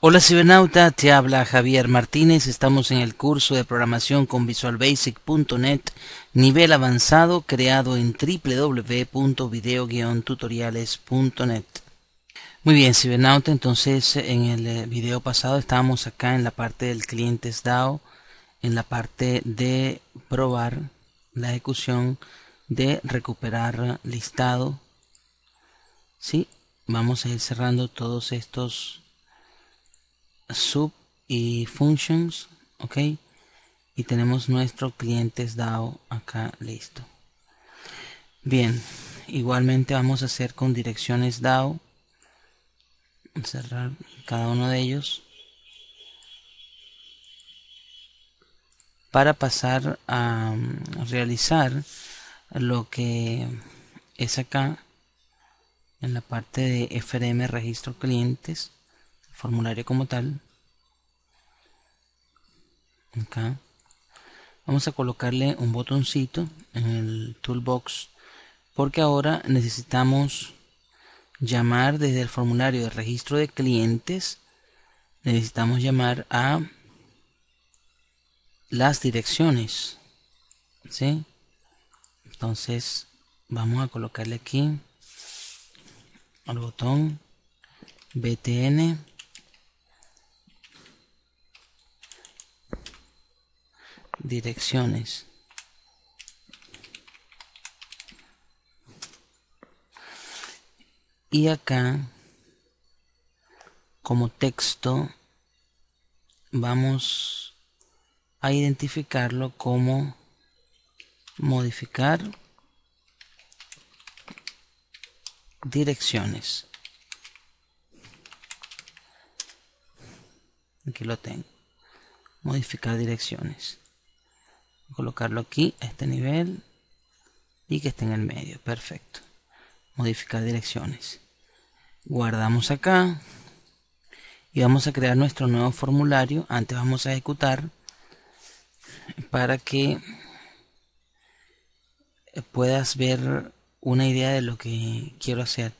Hola cibernauta, te habla Javier Martínez, estamos en el curso de programación con visualbasic.net, nivel avanzado creado en www.video-tutoriales.net. Muy bien cibernauta, entonces en el eh, video pasado estábamos acá en la parte del clientes DAO, en la parte de probar la ejecución de recuperar listado. Sí, vamos a ir cerrando todos estos sub y functions, ok. Y tenemos nuestro clientes DAO acá listo. Bien, igualmente vamos a hacer con direcciones DAO. Cerrar cada uno de ellos. Para pasar a realizar lo que es acá en la parte de FRM registro clientes formulario como tal. Acá. Vamos a colocarle un botoncito en el toolbox porque ahora necesitamos llamar desde el formulario de registro de clientes. Necesitamos llamar a las direcciones ¿sí? entonces vamos a colocarle aquí al botón btn direcciones. Y acá como texto vamos a identificarlo como modificar direcciones. Aquí lo tengo. Modificar direcciones colocarlo aquí a este nivel y que esté en el medio. Perfecto. Modificar direcciones. Guardamos acá y vamos a crear nuestro nuevo formulario. Antes vamos a ejecutar para que puedas ver una idea de lo que quiero hacer.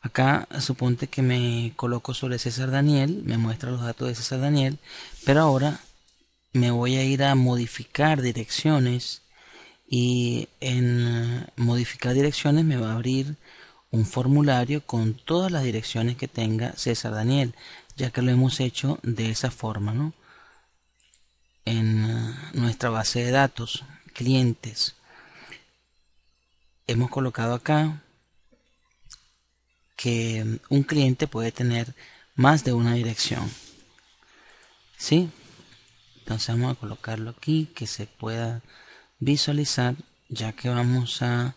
Acá suponte que me coloco sobre César Daniel me muestra los datos de César Daniel pero ahora me voy a ir a modificar direcciones y en modificar direcciones me va a abrir un formulario con todas las direcciones que tenga César Daniel ya que lo hemos hecho de esa forma ¿no? en nuestra base de datos clientes hemos colocado acá que un cliente puede tener más de una dirección ¿sí? Entonces vamos a colocarlo aquí que se pueda visualizar ya que vamos a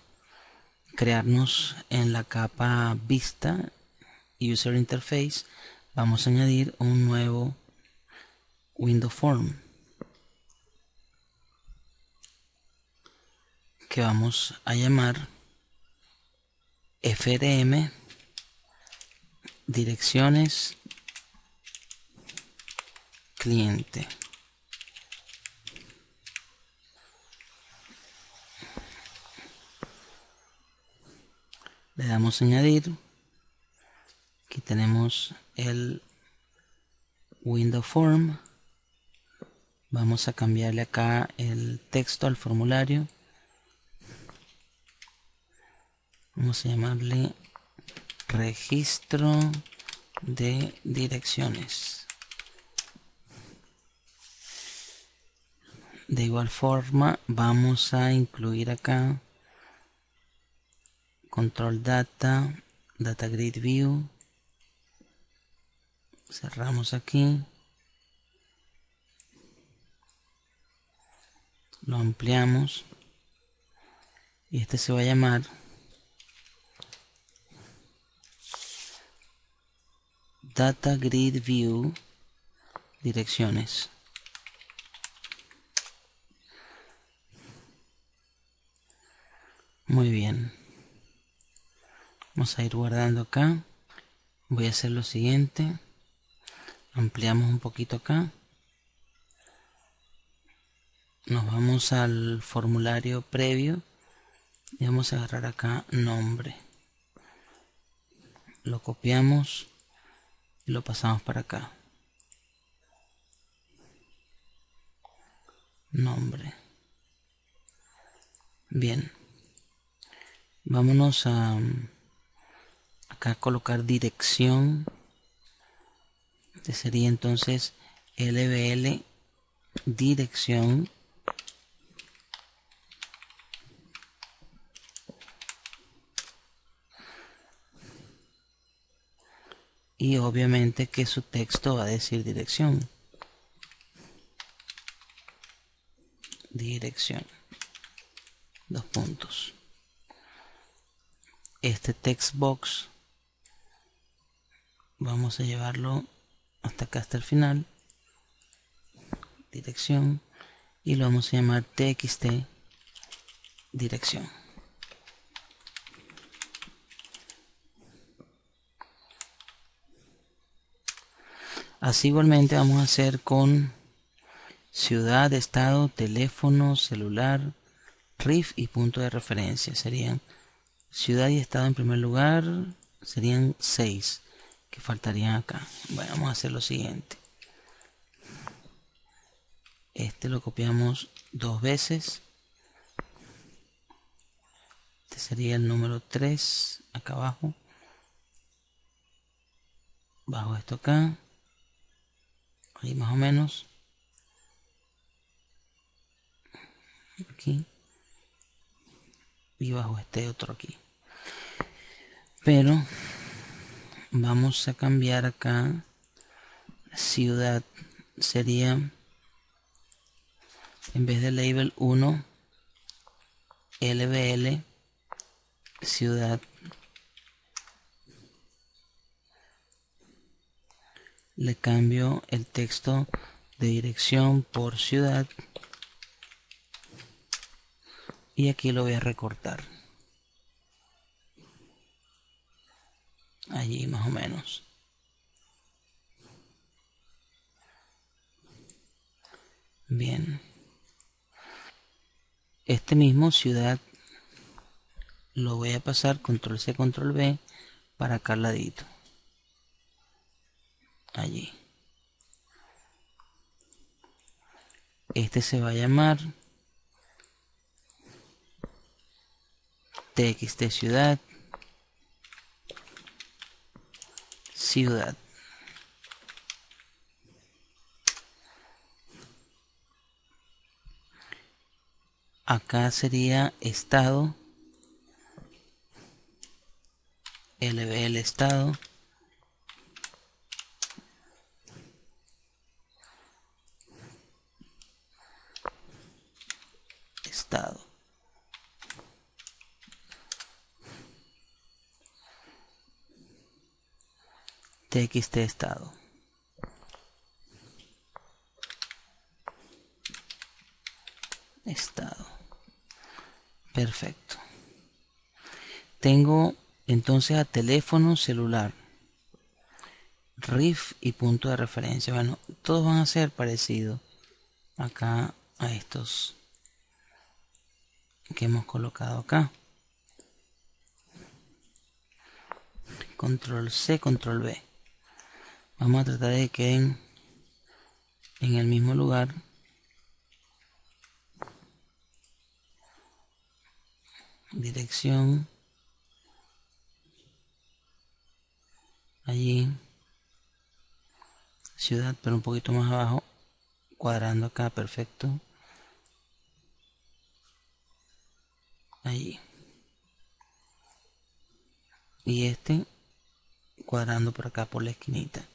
crearnos en la capa vista user interface vamos a añadir un nuevo window form que vamos a llamar frm direcciones cliente le damos añadir aquí tenemos el window form. Vamos a cambiarle acá el texto al formulario. Vamos a llamarle registro de direcciones. De igual forma vamos a incluir acá control data data grid view. Cerramos aquí. Lo ampliamos. Y este se va a llamar data grid view direcciones. Muy bien vamos a ir guardando acá voy a hacer lo siguiente ampliamos un poquito acá nos vamos al formulario previo y vamos a agarrar acá nombre lo copiamos y lo pasamos para acá. Nombre. Bien. Vámonos a acá colocar dirección. Este sería entonces LBL dirección y obviamente que su texto va a decir dirección. Dirección. Dos puntos. Este text box vamos a llevarlo hasta acá hasta el final. Dirección y lo vamos a llamar txt dirección. Así igualmente vamos a hacer con ciudad, estado, teléfono, celular, RIF y punto de referencia. Serían ciudad y estado en primer lugar, serían 6 que faltarían acá. Bueno, vamos a hacer lo siguiente. Este lo copiamos dos veces. Este sería el número 3 acá abajo. Bajo esto acá ahí más o menos aquí y bajo este otro aquí pero vamos a cambiar acá ciudad. Sería en vez de label 1 lbl ciudad. Le cambio el texto de dirección por ciudad. Y aquí lo voy a recortar allí más o menos. Bien. Este mismo ciudad lo voy a pasar control C control V para acá al ladito. Allí. Este se va a llamar txt ciudad ciudad. Acá sería estado lbl estado txt estado. Estado. Perfecto. Tengo entonces a teléfono celular, RIF y punto de referencia. Bueno, todos van a ser parecidos acá a estos que hemos colocado acá. Control C, Control V vamos a tratar de que queden en el mismo lugar. Dirección. Allí. Ciudad pero un poquito más abajo. Cuadrando acá perfecto. Allí. Y este cuadrando por acá por la esquinita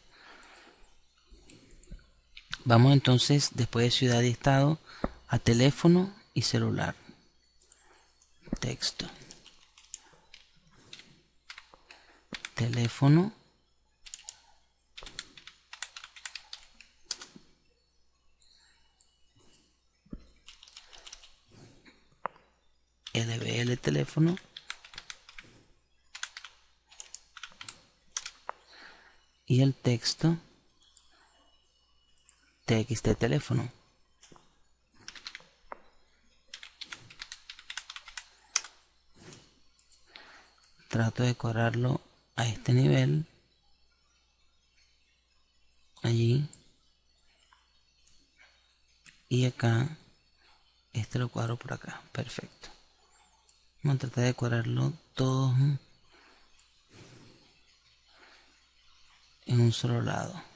Vamos entonces, después de ciudad y estado, a teléfono y celular. Texto. Teléfono. LBL teléfono. Y el texto TXT teléfono. Trato de correrlo a este nivel. allí. Y acá. Este lo cuadro por acá. Perfecto. Vamos a tratar de cuadrarlo todo en un solo lado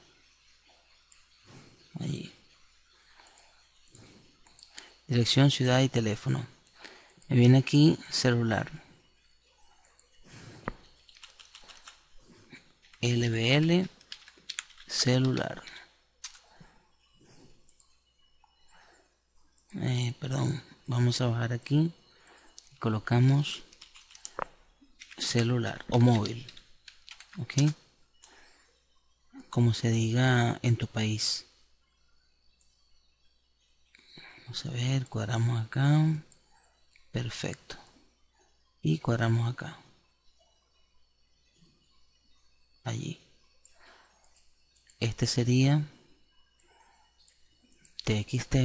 dirección ciudad y teléfono. Me viene aquí celular. LBL celular. Eh, perdón vamos a bajar aquí. Colocamos celular o móvil ok como se diga en tu país vamos a ver cuadramos acá. Perfecto. Y cuadramos acá. Allí. Este sería txt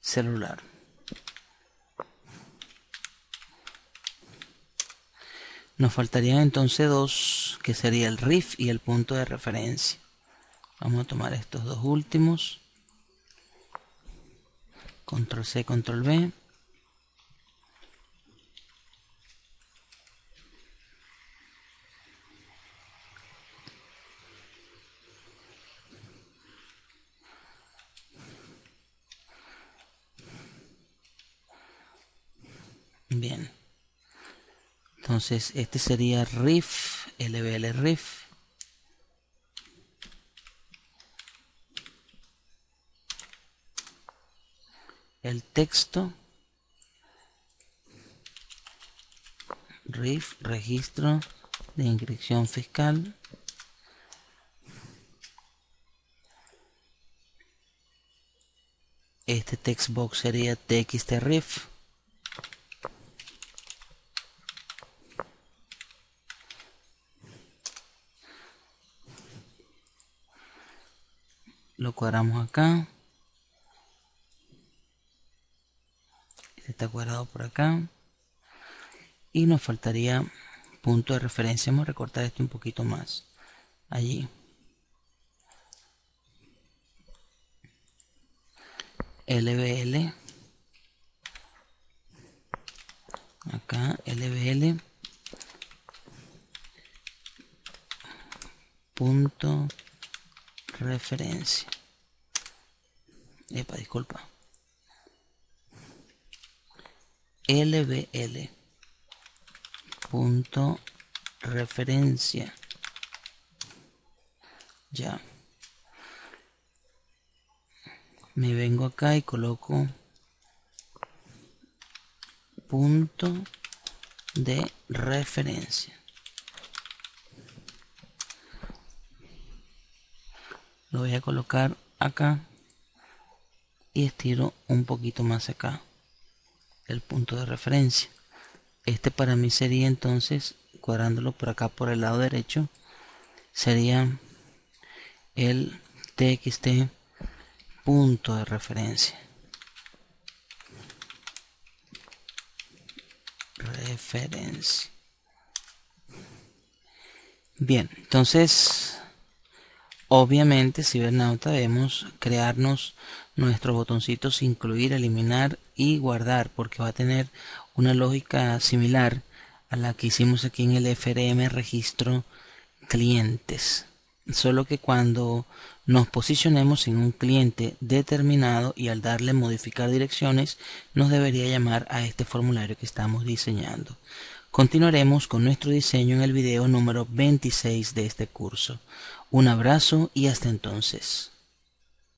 celular. Nos faltarían entonces dos que sería el RIF y el punto de referencia. Vamos a tomar estos dos últimos control C control V Bien. Entonces, este sería riff, LBL riff. El texto. RIF, registro de inscripción fiscal. Este text box sería txt RIF. lo cuadramos acá está cuadrado por acá. Y nos faltaría punto de referencia. Vamos a recortar esto un poquito más. Allí. LBL acá LBL punto referencia. Epa, disculpa. LBL. Punto referencia. Ya. Me vengo acá y coloco punto de referencia. lo voy a colocar acá y estiro un poquito más acá el punto de referencia. Este para mí sería entonces cuadrándolo por acá por el lado derecho sería el txt punto de referencia. Referencia. Bien entonces Obviamente, cibernauta, debemos crearnos nuestros botoncitos incluir, eliminar y guardar, porque va a tener una lógica similar a la que hicimos aquí en el FRM registro clientes. Solo que cuando nos posicionemos en un cliente determinado y al darle modificar direcciones, nos debería llamar a este formulario que estamos diseñando. Continuaremos con nuestro diseño en el video número 26 de este curso. Un abrazo y hasta entonces.